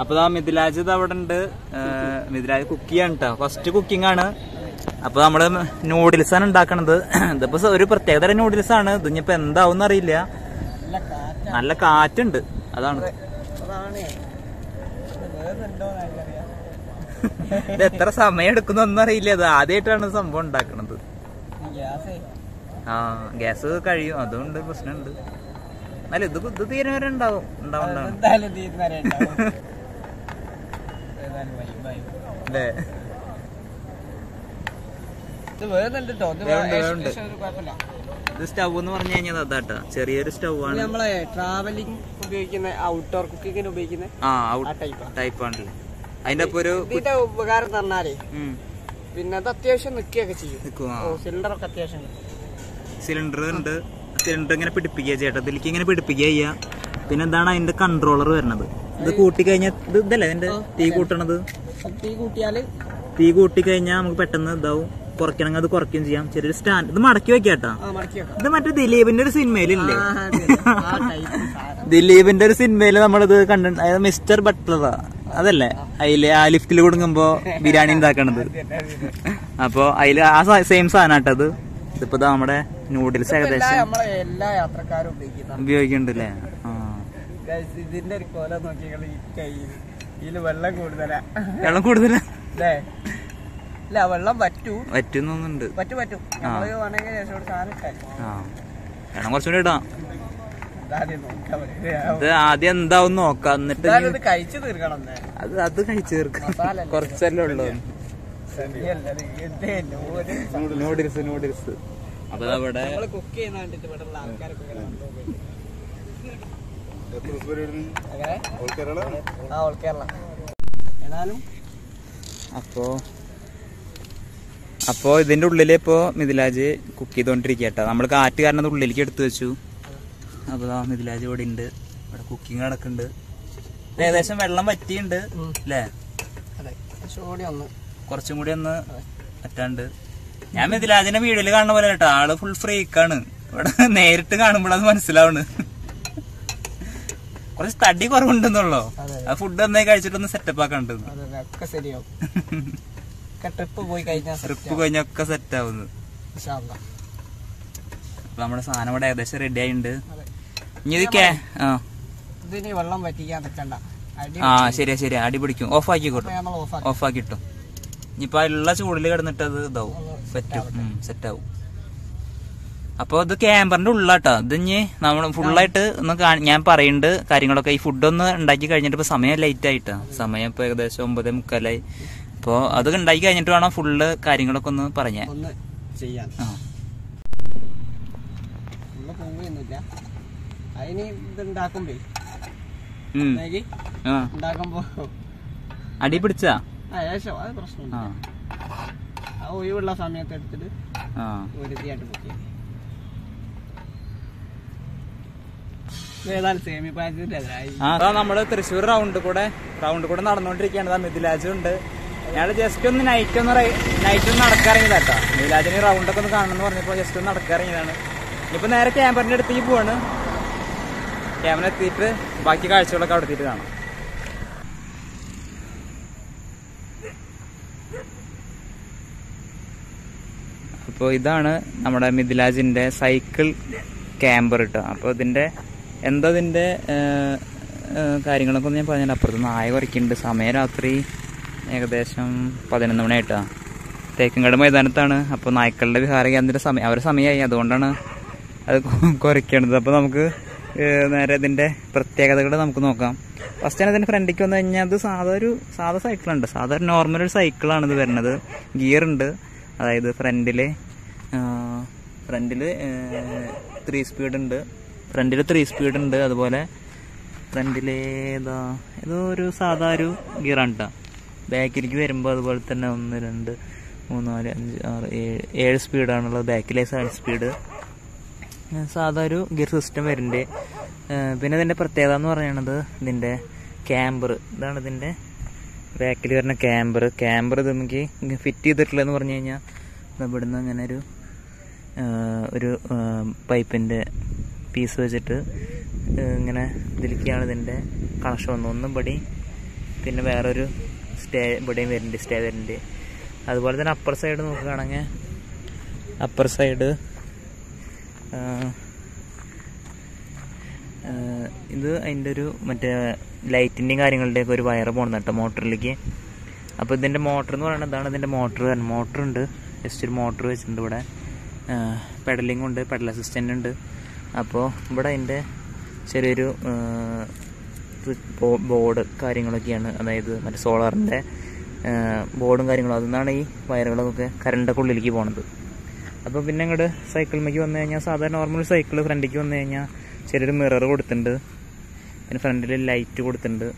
അപ്പൊ ആ മിഥിലാജ് ഇത് അവിടെ ഉണ്ട് മിഥിലാജ് കുക്ക് ചെയ്യാണ് കേട്ടോ ഫസ്റ്റ് കുക്കിംഗ് ആണ്. അപ്പൊ നമ്മൾ നൂഡിൽസ് ആണ് ഉണ്ടാക്കണത് ഇതിപ്പോ ഒരു പ്രത്യേക തരം നൂഡിൽസ് ആണ്. ഇത് ഇനിയിപ്പോ എന്താവും അറിയില്ല. നല്ല കാറ്റ്. നല്ല കാറ്റുണ്ട്. അതാണ്. ഇത് എത്ര സമയം എടുക്കുന്നൊന്നും അറിയില്ല. ഇത് ആദ്യമായിട്ടാണ് സംഭവം ഉണ്ടാക്കണത് ആ ഗ്യാസ് കഴിയും. അതുകൊണ്ട് പ്രശ്നമുണ്ട് എന്നാലും ഇത് ഇത് തീരുമാനം ഉണ്ടാവും ഉണ്ടാവും ഉണ്ടാവും എന്തായാലും തീരുന്നവരെ ഏതായാലും വൈബായി അല്ലേ? ഇത് വേറുണ്ട് കേട്ടോ ഇത് സ്റ്റവ് എന്ന് പറഞ്ഞു കഴിഞ്ഞാൽ അതാട്ടാ. ചെറിയൊരു സ്റ്റവ് ആണ്. നമ്മളെ ട്രാവലിംഗ് ഉപയോഗിക്കുന്ന ഔട്ട്ഡോർ കുക്കിങ്ങിന് ഉപയോഗിക്കുന്ന ആ ടൈപ്പ് ആണല്ലേ. അതിന്റെ ഒപ്പം ഒരു ഉപകാരം തന്നാലേ പിന്നെ അത് അത്യാവശ്യം നിൽക്കുകയൊക്കെ ചെയ്യും. സിലിണ്ടർ ഒക്കെ അത്യാവശ്യം. സിലിണ്ടർ ഉണ്ട്. സിലിണ്ടർ ഇങ്ങനെ പിടിപ്പിക്കുക ചേട്ടാ ഇതിലേക്ക് ഇങ്ങനെ പിടിപ്പിക്കുക ചെയ്യാ പിന്നെ എന്താണ് അതിന്റെ കൺട്രോളർ വരുന്നത്? ഇത് കൂട്ടി കഴിഞ്ഞാൽ ഇത് ഇതല്ലേ ഇതിന്റെ തീ കൂട്ടണത്? തീ കൂട്ടിയാൽ തീ കൂട്ടി കഴിഞ്ഞാൽ നമുക്ക് പെട്ടെന്ന് ഇതാവും. കുറയ്ക്കണമെങ്കിൽ അത് കുറയ്ക്കുകയും ചെയ്യാം. ചെറിയൊരു സ്റ്റാൻഡ്. ഇത് മടക്കി വെക്കാട്ടോ ഇത് മറ്റേ ദിലീപിന്റെ ഒരു സിനിമയിലില്ലേ. ദിലീപിന്റെ ഒരു സിനിമയിൽ നമ്മളിത് കണ്ട അതായത് മിസ്റ്റർ ബട്ട്ലറാ. അതല്ലേ? അതിൽ ആ ലിഫ്റ്റിൽ കൊടുക്കുമ്പോ ബിരിയാണി ഉണ്ടാക്കണത്. അപ്പോ അതിൽ ആ സെയിം സാധനാട്ടത് ഇതിപ്പോ നമ്മുടെ നൂഡിൽസ് ഏകദേശം ഉപയോഗിക്കുന്നുണ്ടല്ലേ? ഇതിന്റെ ഒരു കോല നോക്കിയാൽ ഈ കയ്യിൽ ഇതിൽ വെള്ളം കൂടുതലാ. വെള്ളം കൂടുതലാ? അല്ലേ? ഇല്ല വെള്ളം പറ്റൂ പറ്റുന്നുണ്ട് പറ്റു പറ്റും നമ്മൾ വേണമെങ്കിൽ സാധനം ഇട്ടാൽ കുറച്ചുകൂടി ഇടാം. ആദ്യം എന്താവും നോക്കാം? എന്നിട്ട് കഴിച്ചു തീർക്കണം. അത് അത് കഴിച്ചു തീർക്കാം? കുറച്ചല്ലേ ഉള്ളൂ. നൂഡിൽസ് നൂഡിൽസ് അപ്പൊ അവിടെ നമ്മൾ കുക്ക് ചെയ്യുന്ന കണ്ടിട്ട് ഇവിടെ ഉള്ള ആൾക്കാരൊക്കെ ഇങ്ങനെ വന്നു പോകും. എങ്ങനെ? ആ ഓൾ കേരള ഏതായാലും അപ്പോ അപ്പോ ഇതിന്റെ ഉള്ളിൽ ഇപ്പോ മിഥിലാജ് കുക്ക് ചെയ്തോണ്ടിരിക്കുക കേട്ടോ നമ്മൾ കാറ്റ് കാരണം അത് ഉള്ളിലേക്ക് എടുത്തു വെച്ചു. അപ്പൊ ആ മിഥിലാജ് ഇവിടെ ഉണ്ട്. ഇവിടെ കുക്കിംഗ് നടക്കുന്നുണ്ട്. ഏകദേശം വെള്ളം പറ്റിയുണ്ട്. അല്ലേ? അതെ ചോടി ഒന്ന്. കുറച്ചും കൂടി ഒന്ന് പറ്റാണ്ട് ഞാൻ മിഥിലാജിന്റെ വീഡിയോയിൽ കാണുന്ന പോലെ കേട്ടോ. ആൾ ഫുൾ ഫ്രീക്കാണ് ഇവിടെ നേരിട്ട് കാണുമ്പോഴത് മനസ്സിലാവണ്. കുറച്ച് തടി കുറവുണ്ടെന്നുള്ളോ? ആ ഫുഡ് ഒന്നേ കഴിച്ചിട്ടൊന്ന് സെറ്റപ്പ് ആക്കണ്ട് ഒക്കെ ട്രിപ്പ് പോയി കഴിഞ്ഞാൽ ട്രിപ്പ് കഴിഞ്ഞൊക്കെ സെറ്റ് ആവുന്നു. അപ്പൊ നമ്മുടെ സാധനം ഇവിടെ ഏകദേശം റെഡി ആയിട്ടുണ്ട് ഇനി ആ. ഇതിന് വെള്ളം പറ്റിക്കാൻ നിൽക്കണ്ട ആ ശരിയാ ശരിയാ. അടി പിടിക്കും. ഓഫ് ആക്കിക്കോട്ടെ ഓഫ് ആക്കി. ആക്കിട്ടോ ഇനിയിപ്പോ അതിലുള്ള ചൂടിൽ കിടന്നിട്ട് അത് ഇതാവും. ആവും സെറ്റ് ആവും. അപ്പൊ ഇത് ക്യാമ്പറിന്റെ ഉള്ളാട്ടോ. ഇത് ഇനി നമ്മൾ ഫുള്ളായിട്ട് ഒന്ന് ഞാൻ പറയുന്നുണ്ട് കാര്യങ്ങളൊക്കെ. ഈ ഫുഡ് ഒന്ന് ഉണ്ടാക്കി കഴിഞ്ഞിട്ട് ഇപ്പൊ സമയം ലേറ്റ് ആയിട്ടാ. സമയം ഇപ്പൊ ഏകദേശം ഒമ്പത് മുക്കാലായി. അപ്പൊ അത് ഉണ്ടാക്കി കഴിഞ്ഞിട്ട് വേണം ഫുള്ള് കാര്യങ്ങളൊക്കെ ഒന്ന് പറഞ്ഞ. ആ. അതിന് ഉണ്ടാക്കുമ്പേ. അടി പിടിച്ചാ? അത് പ്രശ്നമില്ല. ഒഴിവുള്ള സമയത്ത് എടുത്തിട്ട് ആ. ഒരുതിയായിട്ട് ബുക്ക് ചെയ്യും ഏതായാലും സേമി പായസത്തിന്റെ എതിരായി അതാ നമ്മൾ തൃശ്ശൂർ റൗണ്ട് കൂടെ റൗണ്ട് കൂടെ നടന്നുകൊണ്ടിരിക്കുകയാണ്. മിഥിലാജും ഉണ്ട്. ജസ്റ്റ് ഒന്ന് നൈറ്റ് ഒന്ന് നൈറ്റ് ഒന്ന് നടക്കാറിയതാട്ടോ മിഥിലാജിന് റൗണ്ട് ഒക്കെ ഒന്ന് കാണണമെന്ന് പറഞ്ഞപ്പോ ജസ്റ്റ് ഒന്ന് നടക്കാറിയതാണ് ഇപ്പൊ നേരെ ക്യാമ്പറിന്റെ അടുത്തേക്ക് പോവാണ്. ക്യാമറ എത്തിയിട്ട് ബാക്കി കാഴ്ചകളൊക്കെ അവിടെത്തിട്ട് കാണാം. അപ്പോൾ ഇതാണ് നമ്മുടെ മിഥിലാജിന്റെ സൈക്കിൾ ക്യാമ്പർ കേട്ടോ അപ്പോൾ ഇതിന്റെ എന്താ ഇതിന്റെ ഏഹ്, ഏഹ്, കാര്യങ്ങളൊക്കെ ഒന്ന് ഞാൻ പറഞ്ഞാൽ അപ്പുറത്ത് നായ കുറയ്ക്കുന്നുണ്ട്. സമയം രാത്രി ഏകദേശം പതിനൊന്ന് മണിയായിട്ടാണ് തേക്കങ്കട് മൈതാനത്താണ്. അപ്പോൾ നായ്ക്കളുടെ വിഹാര കേന്ദ്ര സമയം അവരുടെ സമയമായി. അതുകൊണ്ടാണ് അത് കുറയ്ക്കണത്. അപ്പോൾ നമുക്ക് നേരെ ഇതിന്റെ പ്രത്യേകതകൾ നമുക്ക് നോക്കാം. ഫസ്റ്റ് ഞാൻ ഇതിന്റെ ഫ്രണ്ടിലേക്ക് വന്നു കഴിഞ്ഞാൽ അത് സാധാ ഒരു സാധാ സൈക്കിളുണ്ട് സാധാ നോർമൽ ഒരു സൈക്കിളാണ് ഇത് വരുന്നത്. ഗിയർ ഉണ്ട്. അതായത് ഫ്രണ്ടിൽ ഫ്രണ്ടിൽ ത്രീ സ്പീഡ് ഉണ്ട്. ഫ്രണ്ടിൽ ത്രീ സ്പീഡ് ഉണ്ട് അതുപോലെ ഫ്രണ്ടിൽ ഏതാ ഒരു സാധാ ഒരു ഗിയറാണ് കേട്ടോ ബാക്കിലേക്ക് വരുമ്പോൾ അതുപോലെ തന്നെ ഒന്ന് രണ്ട് മൂന്ന് നാല് അഞ്ച് ആറ് ഏഴ് ഏഴ് സ്പീഡാണുള്ളത് ബാക്കിലെ സൈഡ് സ്പീഡ് സാധാ ഒരു ഗിയർ സിസ്റ്റം വരുന്നുണ്ട്. പിന്നെ ഇതിന്റെ പ്രത്യേകത എന്ന് പറയുന്നത് ഇതിന്റെ ക്യാമ്പർ ഇതാണ് ഇതിന്റെ ബാക്കിൽ വരുന്ന ക്യാമ്പർ ക്യാമ്പർ ഇത് നമുക്ക് ഫിറ്റ് ചെയ്തിട്ടുള്ളതെന്ന് പറഞ്ഞു കഴിഞ്ഞാൽ ഇവിടുന്ന് അങ്ങനെ ഒരു ഒരു പൈപ്പിന്റെ പീസ് വെച്ചിട്ട് ഇങ്ങനെ ഇതിലേക്കാണ് ഇതിന്റെ കണക്ഷൻ വന്നത്. ഒന്നും പടി പിന്നെ വേറൊരു സ്റ്റേ ഇവിടെയും വരുന്നുണ്ട് സ്റ്റേ വരുന്നുണ്ട്. അതുപോലെ തന്നെ അപ്പർ സൈഡ് നോക്കുകയാണെങ്കിൽ അപ്പർ സൈഡ് ഇത് അതിന്റെ ഒരു മറ്റേ ലൈറ്റിന്റെയും കാര്യങ്ങളുടെയൊക്കെ ഒരു വയറ് പോകണം കേട്ടോ മോട്ടറിലേക്ക്. അപ്പോൾ ഇതിന്റെ മോട്ടർ എന്ന് പറയുന്നത് ഇതാണ് ഇതിന്റെ മോട്ടർ ഉണ്ട്. ജസ്റ്റ് ഒരു മോട്ടർ വെച്ചിട്ടുണ്ട് ഇവിടെ. പെഡലിംഗ് ഉണ്ട് പെഡൽ അസിസ്റ്റന്റ് ഉണ്ട്. അപ്പോൾ ഇവിടെ അതിന്റെ ചെറിയൊരു ബോർഡ് കാര്യങ്ങളൊക്കെയാണ്. അതായത് മറ്റേ സോളാറിന്റെ ബോർഡും കാര്യങ്ങളും. അതിൽ ഈ വയറുകളൊക്കെ കറണ്ടൊക്കെ ഉള്ളിലേക്ക് പോണത്. അപ്പോൾ പിന്നെ ഇങ്ങോട്ട് സൈക്കിളിലേക്ക് വന്നു കഴിഞ്ഞാൽ സാധാരണ നോർമൽ സൈക്കിൾ ഫ്രണ്ടിലേക്ക് വന്നു കഴിഞ്ഞാൽ ചെറിയൊരു മിറർ കൊടുത്തിട്ടുണ്ട് പിന്നെ ഫ്രണ്ടിൽ ലൈറ്റ് കൊടുത്തിട്ടുണ്ട്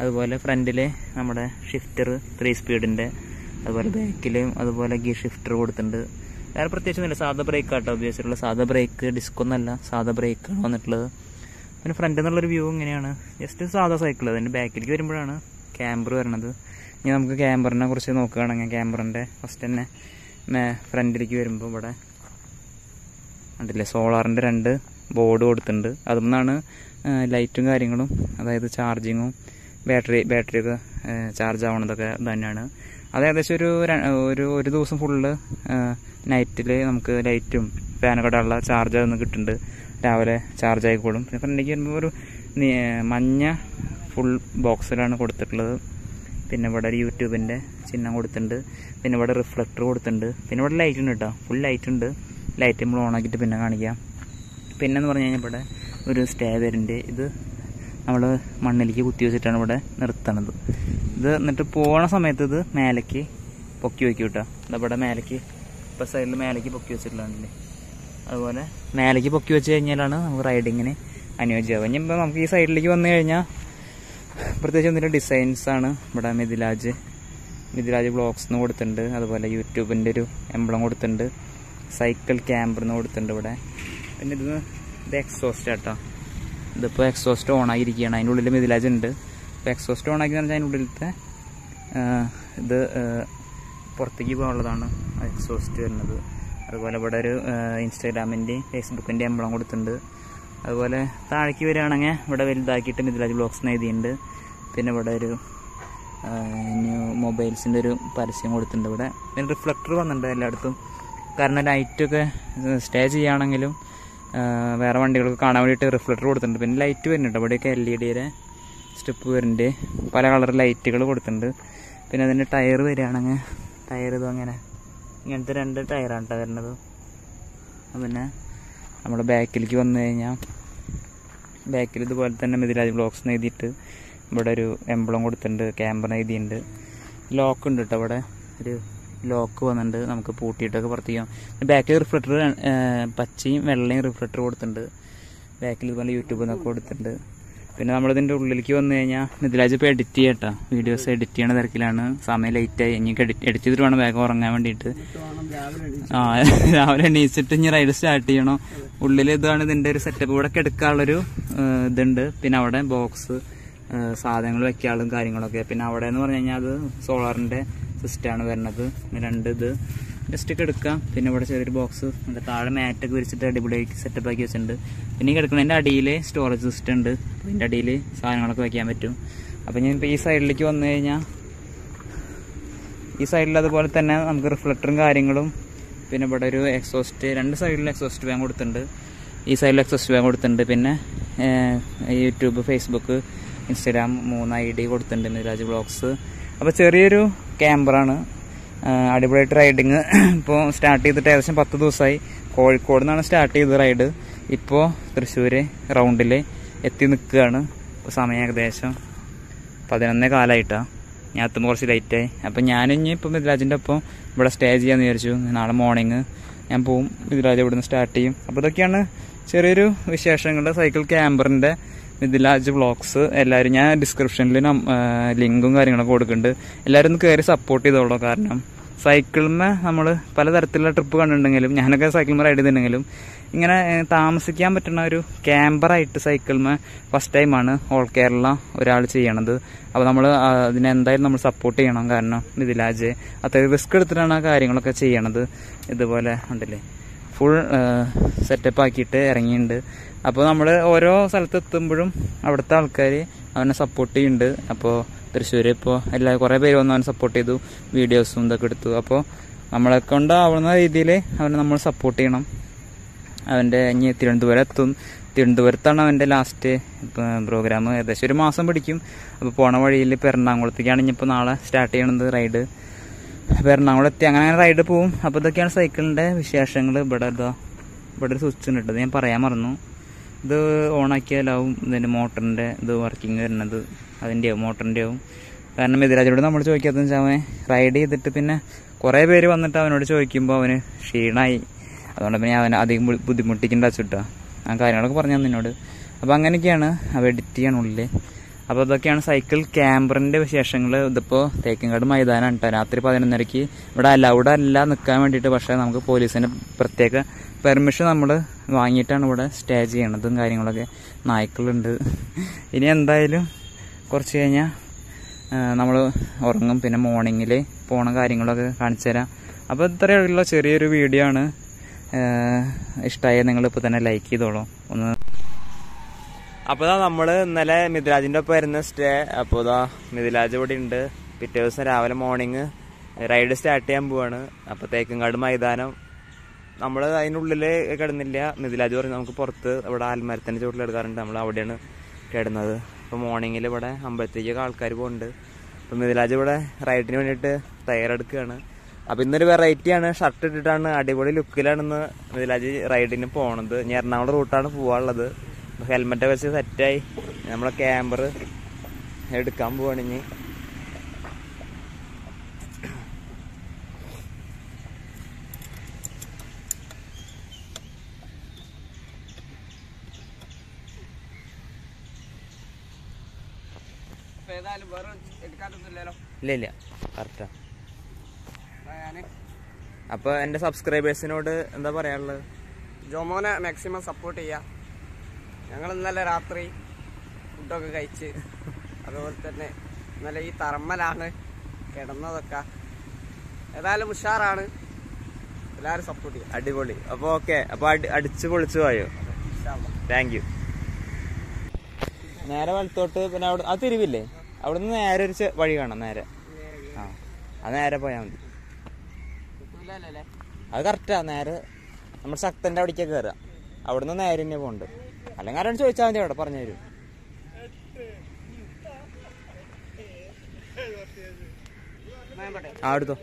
അതുപോലെ ഫ്രണ്ടിൽ നമ്മുടെ ഷിഫ്റ്റർ ത്രീ സ്പീഡിന്റെ അതുപോലെ ബാക്കിലും അതുപോലെ ഗിയർ ഷിഫ്റ്റർ കൊടുത്തിട്ടുണ്ട് വേറെ നല്ല സാധാ ബ്രേക്ക് ആട്ടോ ഉപയോഗിച്ചിട്ടുള്ള സാധാ ബ്രേക്ക് ഡിസ്ക് ഒന്നല്ല. സാധാ ബ്രേക്കാണ് വന്നിട്ടുള്ളത്. പിന്നെ ഫ്രണ്ടിൽ നിന്നുള്ളൊരു വ്യൂ ഇങ്ങനെയാണ്. ജസ്റ്റ് സാധാ സൈക്കിൾ അതിന്റെ ബാക്കിലേക്ക് വരുമ്പോഴാണ് ക്യാമ്പർ വരണത്. ഇനി നമുക്ക് ക്യാമ്പറിനെ കുറിച്ച് നോക്കുകയാണെങ്കിൽ ക്യാമ്പറിന്റെ ഫസ്റ്റ് തന്നെ ഫ്രണ്ടിലേക്ക് വരുമ്പോൾ ഇവിടെ ഉണ്ടല്ലേ സോളാറിന്റെ രണ്ട് ബോർഡ് കൊടുത്തിട്ടുണ്ട്. അതിൽ നിന്നാണ് ലൈറ്റും കാര്യങ്ങളും അതായത് ചാർജിങ്ങും ബാറ്ററി ബാറ്ററിയൊക്കെ ചാർജ് ആവണതൊക്കെ തന്നെയാണ് അത് ഏകദേശം ഒരു ഒരു ഒരു ദിവസം ഫുള്ള് നൈറ്റിൽ നമുക്ക് ലൈറ്റും ഫാനൊക്കെ ചാർജ് ഒന്ന് കിട്ടുന്നുണ്ട്. രാവിലെ ചാർജ് ആയിക്കോളും. പിന്നെ ഫ്രണ്ടിലേക്ക് വരുമ്പോൾ ഒരു മഞ്ഞ ഫുൾ ബോക്സിലാണ് കൊടുത്തിട്ടുള്ളത്. പിന്നെ ഇവിടെ ഒരു യൂട്യൂബിന്റെ ചിഹ്നം കൊടുത്തിട്ടുണ്ട്. പിന്നെ ഇവിടെ റിഫ്ലക്ടർ കൊടുത്തിട്ടുണ്ട്. പിന്നെ ഇവിടെ ലൈറ്റ് ഉണ്ട് കേട്ടോ ഫുൾ ലൈറ്റ് ഉണ്ട്. ലൈറ്റ് നമ്മൾ ഓൺ ആക്കിയിട്ട് പിന്നെ കാണിക്കാം. പിന്നെ എന്ന് പറഞ്ഞു കഴിഞ്ഞാൽ ഇവിടെ ഒരു സ്റ്റേ വരുന്നുണ്ട്. ഇത് നമ്മൾ മണ്ണിലേക്ക് കുത്തി വെച്ചിട്ടാണ് ഇവിടെ നിർത്തണത്. ഇത് എന്നിട്ട് പോണ സമയത്ത് ഇത് മേലേക്ക് പൊക്കി വയ്ക്കും കേട്ടോ. ഇവിടെ മേലേക്ക് ഇപ്പോൾ സൈഡിൽ മേലേക്ക് പൊക്കി വെച്ചിട്ടുള്ളതാണല്ലേ. അതുപോലെ മേലേക്ക് പൊക്കി വെച്ച് കഴിഞ്ഞാലാണ് നമുക്ക് റൈഡിങ്ങിന് അനുയോജ്യമാവുക ഇനിയിപ്പോൾ നമുക്ക് ഈ സൈഡിലേക്ക് വന്നു കഴിഞ്ഞാൽ പ്രത്യേകിച്ച് ഡിസൈൻസ് ആണ് ഇവിടെ മിഥിലാജ് മിഥിലാജ് ബ്ലോഗ്സ് എന്ന് കൊടുത്തിട്ടുണ്ട്. അതുപോലെ യൂട്യൂബിന്റെ ഒരു എംബ്ലം കൊടുത്തിട്ടുണ്ട്. സൈക്കിൾ ക്യാമ്പർ എന്ന് കൊടുത്തിട്ടുണ്ട് ഇവിടെ. പിന്നെ ഇത് ഇത് എക്സോസ്റ്റ് കേട്ടോ ഇതിപ്പോൾ എക്സോസ്റ്റ് ഓൺ ആയിരിക്കുകയാണ്. അതിന്റെ ഉള്ളിൽ മിഥിലാജ് ഉണ്ട്. ഇപ്പോൾ എക്സോസ്റ്റ് ഓൺ ആക്കി പറഞ്ഞാൽ അതിന്റെ ഉള്ളിലത്തെ ഇത് പുറത്തേക്ക് പോകാനുള്ളതാണ് എക്സോസ്റ്റ് വരുന്നത്. അതുപോലെ ഇവിടെ ഒരു ഇൻസ്റ്റാഗ്രാമിന്റെയും ഫേസ്ബുക്കിന്റെ എംബ്ലം കൊടുത്തിട്ടുണ്ട്. അതുപോലെ താഴേക്ക് വരികയാണെങ്കിൽ ഇവിടെ വലുതാക്കിയിട്ട് മിഥിലാജ് ബ്ലോഗ്സ് എഴുതിയിട്ടുണ്ട്. പിന്നെ ഇവിടെ ഒരു ന്യൂ മൊബൈൽസിന്റെ ഒരു പരസ്യം കൊടുത്തിട്ടുണ്ട്. ഇവിടെ പിന്നെ റിഫ്ലക്ടർ വന്നിട്ടുണ്ട് എല്ലായിടത്തും. കാരണം ലൈറ്റൊക്കെ സ്റ്റേ ചെയ്യുകയാണെങ്കിലും വേറെ വണ്ടികൾക്ക് കാണാൻ വേണ്ടിയിട്ട് റിഫ്ലക്ടർ കൊടുത്തിട്ടുണ്ട്. പിന്നെ ലൈറ്റ് വരുന്നുണ്ട്. ഇവിടെയൊക്കെ എൽ ഇ ഡിയുടെ സ്ട്രിപ്പ് വരുന്നുണ്ട്. പല കളർ ലൈറ്റുകൾ കൊടുത്തിട്ടുണ്ട്. പിന്നെ അതിന്റെ ടയർ വരികയാണെങ്കിൽ ടയർ ഇതും അങ്ങനെ. ഇങ്ങനത്തെ രണ്ട് ടയറാണ് കേട്ടോ വരുന്നത്. പിന്നെ നമ്മുടെ ബാക്കിലേക്ക് വന്നു കഴിഞ്ഞാൽ ബാക്കിൽ ഇതുപോലെ തന്നെ മിഥിലാജ് ബ്ലോക്സ് എഴുതിയിട്ട് ഇവിടെ ഒരു എംബ്ലം കൊടുത്തിട്ടുണ്ട്. ക്യാമ്പർ എഴുതിയിട്ടുണ്ട്. ലോക്ക് ഉണ്ട് കേട്ടോ ഇവിടെ? ഒരു ലോക്ക് വന്നിട്ടുണ്ട്. നമുക്ക് പൂട്ടിയിട്ടൊക്കെ പുറത്ത് ചെയ്യാം. ബാക്കിൽ റിഫ്ലക്ടർ പച്ചയും വെള്ളയും റിഫ്ലക്ടർ കൊടുത്തിട്ടുണ്ട്. ബാക്കിൽ ഇതുപോലെ യൂട്യൂബിൽ നിന്നൊക്കെ കൊടുത്തിട്ടുണ്ട്. പിന്നെ നമ്മളിതിന്റെ ഉള്ളിലേക്ക് വന്നു കഴിഞ്ഞാൽ മിഥിലാജ് ഇപ്പോൾ എഡിറ്റ് ചെയ്യട്ടോ. വീഡിയോസ് എഡിറ്റ് ചെയ്യണ തിരക്കിലാണ്. സമയം ലേറ്റായി ഇനി എഡിറ്റ് ചെയ്തിട്ട് വേണം വേഗം ഉറങ്ങാൻ വേണ്ടിയിട്ട്. ആ രാവിലെ എണീച്ചിട്ട് ഇനി റൈഡ് സ്റ്റാർട്ട് ചെയ്യണം. ഉള്ളിൽ ഇതാണ് ഇതിന്റെ ഒരു സെറ്റപ്പ് ഇവിടെ എടുക്കാനുള്ളൊരു ഇതുണ്ട്. പിന്നെ അവിടെ ബോക്സ് സാധനങ്ങൾ വെക്കാനുള്ള കാര്യങ്ങളൊക്കെ. പിന്നെ അവിടെ എന്ന് പറഞ്ഞു കഴിഞ്ഞാൽ അത് സോളാറിന്റെ സിസ്റ്റമാണ് വരുന്നത്. രണ്ട് ഇത്. ജസ്റ്റ് എടുക്കാം. പിന്നെ ഇവിടെ ചെറിയൊരു ബോക്സ് എന്റെ താഴെ മാറ്റൊക്കെ വിരിച്ചിട്ട് അടിപൊളിയാക്കി സെറ്റപ്പ് ആക്കി വെച്ചിട്ടുണ്ട്. പിന്നെ ഈ കിടക്കുന്നതിന്റെ അടിയിൽ സ്റ്റോറേജ് സിസ്റ്റം ഉണ്ട്. അതിന്റെ അടിയിൽ സാധനങ്ങളൊക്കെ വയ്ക്കാൻ പറ്റും. അപ്പം ഞാൻ ഇപ്പോൾ ഈ സൈഡിലേക്ക് വന്നു കഴിഞ്ഞാൽ ഈ സൈഡിൽ അതുപോലെ തന്നെ നമുക്ക് റിഫ്ലക്ടറും കാര്യങ്ങളും പിന്നെ ഇവിടെ ഒരു എക്സോസ്റ്റ് രണ്ട് സൈഡിൽ എക്സോസ്റ്റ് വാൻ കൊടുത്തിട്ടുണ്ട്. ഈ സൈഡിൽ എക്സോസ്റ്റ് വാൻ കൊടുത്തിട്ടുണ്ട്. പിന്നെ യൂട്യൂബ് ഫേസ്ബുക്ക് ഇൻസ്റ്റാഗ്രാം മൂന്ന് ഐ ഡി കൊടുത്തിട്ടുണ്ട്. മിരാജ് ബ്ലോഗ്സ്. അപ്പോൾ ചെറിയൊരു ക്യാമ്പറാണ്. അടിപൊളിയായിട്ട് റൈഡിങ്. ഇപ്പോൾ സ്റ്റാർട്ട് ചെയ്തിട്ട് ഏകദേശം പത്ത് ദിവസമായി. കോഴിക്കോട് നിന്നാണ് സ്റ്റാർട്ട് ചെയ്തത് റൈഡ്. ഇപ്പോൾ തൃശ്ശൂർ റൗണ്ടിൽ എത്തി നിൽക്കുകയാണ്. ഇപ്പോൾ സമയം ഏകദേശം പതിനൊന്നേ കാലമായിട്ടാണ് ഞാൻ എത്തുമ്പോൾ കുറച്ച് ലേറ്റായി അപ്പോൾ ഞാനിഞ്ഞ് ഇപ്പം മിഥിലാജിന്റെ ഒപ്പം ഇവിടെ സ്റ്റേ ചെയ്യാമെന്ന് വിചാരിച്ചു. നാളെ മോർണിംഗ് ഞാൻ പോവും. മിഥിലാജ് ഇവിടെ നിന്ന് സ്റ്റാർട്ട് ചെയ്യും. അപ്പോൾ ഇതൊക്കെയാണ് ചെറിയൊരു വിശേഷങ്ങളുടെ സൈക്കിൾ ക്യാമ്പറിന്റെ മിഥിലാജ് വ്ളോഗ്സ് എല്ലാവരും ഞാൻ ഡിസ്ക്രിപ്ഷനിൽ ലിങ്കും കാര്യങ്ങളൊക്കെ കൊടുക്കുന്നുണ്ട് എല്ലാവരും ഒന്ന് കയറി സപ്പോർട്ട് ചെയ്തോളൂ. കാരണം സൈക്കിളിന്മേ നമ്മൾ പലതരത്തിലുള്ള ട്രിപ്പ് കണ്ടിട്ടുണ്ടെങ്കിലും ഞാനൊക്കെ സൈക്കിളിന്മേ റൈഡ് ചെയ്തിട്ടുണ്ടെങ്കിലും ഇങ്ങനെ താമസിക്കാൻ പറ്റുന്ന ഒരു ക്യാമ്പറായിട്ട് സൈക്കിളിന്മേ ഫസ്റ്റ് ടൈമാണ് ഓൾ കേരള ഒരാൾ ചെയ്യണത്. അപ്പോൾ നമ്മൾ അതിനെ എന്തായാലും നമ്മൾ സപ്പോർട്ട് ചെയ്യണം. കാരണം ഇതിലാജ് അത്രയും റിസ്ക് എടുത്തിട്ടാണ് ആ കാര്യങ്ങളൊക്കെ ചെയ്യണത്. ഇതുപോലെ ഉണ്ടല്ലേ? ഫുൾ സെറ്റപ്പ് ആക്കിയിട്ട് ഇറങ്ങിയിട്ടുണ്ട് അപ്പോൾ നമ്മൾ ഓരോ സ്ഥലത്ത് എത്തുമ്പോഴും അവിടുത്തെ ആൾക്കാർ അവനെ സപ്പോർട്ട് ചെയ്യുന്നുണ്ട് അപ്പോൾ തൃശ്ശൂർ ഇപ്പോൾ എല്ലാ കുറേ പേര് വന്ന് അവനെ സപ്പോർട്ട് ചെയ്തു. വീഡിയോസും ഇതൊക്കെ എടുത്തു. അപ്പോൾ നമ്മളെ കൊണ്ടാവുന്ന രീതിയിൽ അവനെ നമ്മൾ സപ്പോർട്ട് ചെയ്യണം. അവന്റെ ഇനി തിരുവനന്തപുരം എത്തും. തിരുവനന്തപുരത്താണ് അവന്റെ ലാസ്റ്റ് പ്രോഗ്രാം ഏകദേശം ഒരു മാസം പിടിക്കും. അപ്പോൾ പോണ വഴിയിൽ ഇപ്പോൾ എറണാകുളത്തേക്കാണ് ഇനിയിപ്പോൾ നാളെ സ്റ്റാർട്ട് ചെയ്യണത് റൈഡ് അപ്പോൾ എറണാകുളം എത്തി അങ്ങനെ അങ്ങനെ റൈഡ് പോവും. അപ്പോൾ ഇതൊക്കെയാണ് സൈക്കിളിന്റെ വിശേഷങ്ങൾ ഇവിടെ ഇതാ ഇവിടെ ഒരു സ്വിച്ച് ഉണ്ട്. ഞാൻ പറയാൻ മറന്നു. ഇത് ഓണാക്കിയാലാവും ഇതിന്റെ മോട്ടറിന്റെ ഇത് വർക്കിംഗ് വരുന്നത്. അതിന്റെ ആവും മോട്ടറിന്റെ ആവും കാരണം എതിരാജോട് നമ്മൾ ചോദിക്കാത്തതെന്ന് വെച്ചാൽ അവനെ റൈഡ് ചെയ്തിട്ട് പിന്നെ കുറേ പേര് വന്നിട്ട് അവനോട് ചോദിക്കുമ്പോൾ അവന് ക്ഷീണായി. അതുകൊണ്ട് പിന്നെ അവനെ അധികം ബുദ്ധിമുട്ടിക്കേണ്ട വെച്ചിട്ടാ ആ കാര്യങ്ങളൊക്കെ പറഞ്ഞു തന്നെ എന്നോട് അപ്പോൾ അങ്ങനെയൊക്കെയാണ്. അവ എഡിറ്റ് ചെയ്യണുള്ളിൽ അപ്പോൾ ഇതൊക്കെയാണ് സൈക്കിൾ ക്യാമ്പറിന്റെ വിശേഷങ്ങൾ ഇതിപ്പോൾ തേക്കങ്കാട് മൈതാനമാണ് കേട്ടോ രാത്രി പതിനൊന്നരയ്ക്ക് ഇവിടെ അലൗഡ് അല്ല നിൽക്കാൻ വേണ്ടിയിട്ട് പക്ഷേ നമുക്ക് പോലീസിന്റെ പ്രത്യേക പെർമിഷൻ നമ്മൾ വാങ്ങിയിട്ടാണ് ഇവിടെ സ്റ്റേ ചെയ്യണതും കാര്യങ്ങളൊക്കെ. നായ്ക്കളുണ്ട്. ഇനി എന്തായാലും കുറച്ച് കഴിഞ്ഞാൽ നമ്മൾ ഉറങ്ങും. പിന്നെ മോർണിംഗിൽ പോണ കാര്യങ്ങളൊക്കെ കാണിച്ചു തരാം. അപ്പോൾ ഇത്രയുള്ള ചെറിയൊരു വീഡിയോ ആണ്. ഇഷ്ടമായ നിങ്ങളിപ്പോൾ തന്നെ ലൈക്ക് ചെയ്തോളൂ. ഒന്ന് അപ്പോൾ ഇതാ നമ്മൾ ഇന്നലെ മിഥിലാജിന്റെ ഒപ്പം വരുന്ന സ്റ്റേ അപ്പോൾ ഇതാ മിഥിലാജ് ഇവിടെ ഉണ്ട്. പിറ്റേ ദിവസം രാവിലെ മോർണിംഗ് റൈഡ് സ്റ്റാർട്ട് ചെയ്യാൻ പോവാണ്. അപ്പോൾ തേക്കങ്കാട് മൈതാനം. നമ്മൾ അതിനുള്ളിൽ കിടന്നില്ല. മിഥിലാജ് പറഞ്ഞു നമുക്ക് പുറത്ത് ഇവിടെ ആൽമരത്തിന്റെ ചുവട്ടിൽ എടുക്കാറുണ്ട് നമ്മൾ അവിടെയാണ് കിടന്നത്. അപ്പോൾ മോർണിംഗിൽ ഇവിടെ അമ്പലത്തേക്കൊക്കെ ആൾക്കാർ പോകുന്നുണ്ട് അപ്പോൾ മിഥിലാജ് ഇവിടെ റൈഡിന് വേണ്ടിയിട്ട് തയ്യാറെടുക്കുകയാണ്. അപ്പോൾ ഇന്നൊരു വെറൈറ്റിയാണ് ഷർട്ട് ഇട്ടിട്ടാണ്. അടിപൊളി ലുക്കിലാണെന്ന് മിഥിലാജ് റൈഡിന് പോണത്. ഞാൻ എറണാകുളം റൂട്ടാണ് പോകാനുള്ളത് ഹെൽമെറ്റ് വെച്ച് സെറ്റായി. നമ്മളെ ക്യാമ്പർ എടുക്കാൻ പോവാണിഞ്ഞ് ഇല്ല ഇല്ല. കറക്റ്റാ. അപ്പോൾ എന്റെ സബ്സ്ക്രൈബേഴ്സിനോട് എന്താ പറയാനുള്ളത്? ജോമോനെ മാക്സിമം സപ്പോർട്ട് ചെയ്യാം. ഞങ്ങൾ ഇന്നലെ രാത്രി ഫുഡൊക്കെ കഴിച്ച് അതുപോലെ തന്നെ ഇന്നലെ ഈ തറമ്മലാണ് കിടന്നതൊക്കെ. ഏതായാലും ഉഷാറാണ്. എല്ലാവരും സപ്പോർട്ട് ചെയ്യും. അടിപൊളി. അപ്പോൾ ഓക്കെ. അപ്പോൾ അടിച്ചു പൊളിച്ചു പോയോ താങ്ക് യു നേരെ വലത്തോട്ട് പിന്നെ അവിടെ അത് തിരിവില്ലേ? അവിടുന്ന് നേരെ ഒരു വഴി കാണാം നേരെ. ആ. അത് നേരെ പോയാൽ മതി. അത് കറക്റ്റാ നേരെ നമ്മുടെ ശക്തന്റെ അവിടേക്ക് കയറുക അവിടുന്ന് നേരെ തന്നെ പോണ്ട് അല്ലെങ്കിൽ ആരാണ് ചോദിച്ചാൽ മതി അവിടെ പറഞ്ഞു തരും. ആ എടുത്തോ.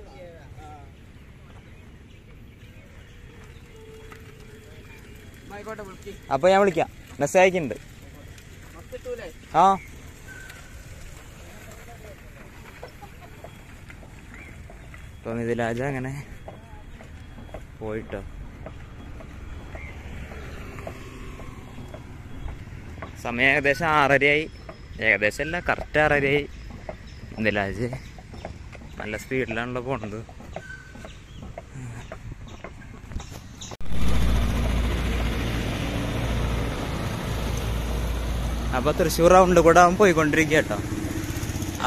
അപ്പൊ ഞാൻ വിളിക്കാം. മെസ്സേജ് അയക്കുന്നുണ്ട്. ആ. രാജ അങ്ങനെ. പോയിട്ടോ. സമയം ഏകദേശം ആറരയായി. ഏകദേശം അല്ല കറക്റ്റ് ആറരയായി. മിഥിലാജ് നല്ല സ്പീഡിലാണല്ലോ പോണത്. അപ്പോൾ തൃശ്ശൂർ റൗണ്ട് കൂടെ അവൻ പോയിക്കൊണ്ടിരിക്കുക കേട്ടോ.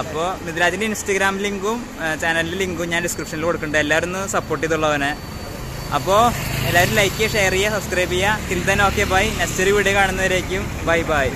അപ്പോൾ മിഥുരാജിന്റെ ഇൻസ്റ്റഗ്രാം ലിങ്കും ചാനലിന്റെ ലിങ്കും ഞാൻ ഡിസ്ക്രിപ്ഷനിൽ കൊടുക്കുന്നുണ്ട്. എല്ലാവരും ഒന്ന് സപ്പോർട്ട് ചെയ്തുള്ളവനെ അപ്പോൾ എല്ലാവരും ലൈക്ക് ചെയ്യുക ഷെയർ ചെയ്യുക സബ്സ്ക്രൈബ് ചെയ്യുക. Until then okay bye next ഒരു വീഡിയോ കാണുന്നവരേക്കും. Bye bye